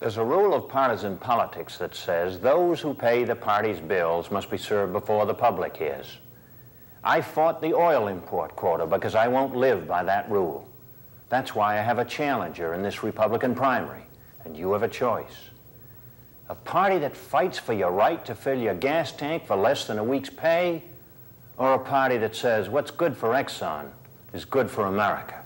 There's a rule of partisan politics that says those who pay the party's bills must be served before the public is. I fought the oil import quota because I won't live by that rule. That's why I have a challenger in this Republican primary, and you have a choice. A party that fights for your right to fill your gas tank for less than a week's pay, or a party that says what's good for Exxon is good for America.